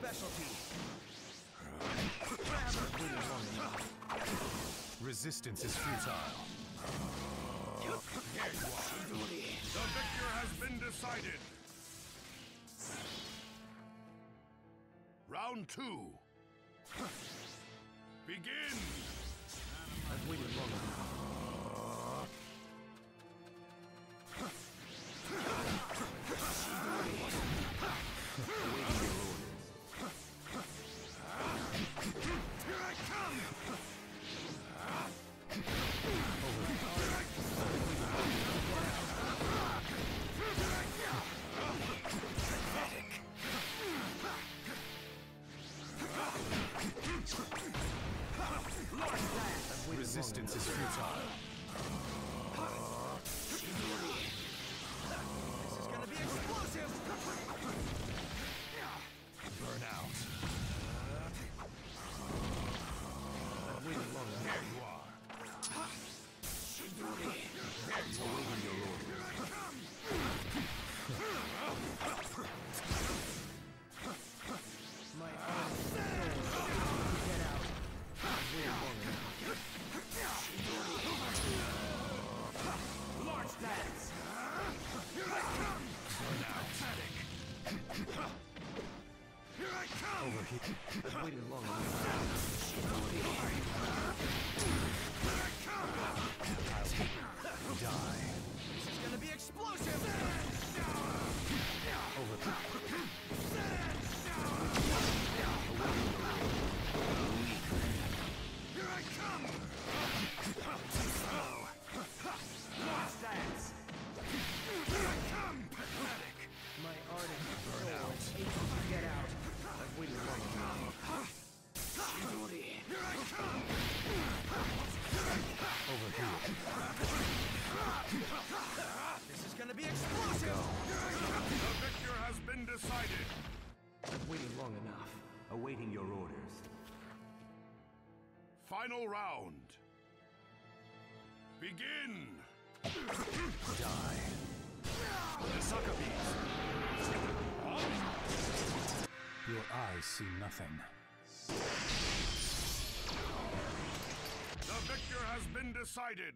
specialty. I've waited long enough. Resistance is futile. There you are. The victor has been decided. Round two. Begin! I've waited long Resistance is futile. Over here. I've waited long enough. Decided. I've waited long enough. Awaiting your orders. Final round. Begin! Die. The Sucker Your eyes see nothing. The victor has been decided.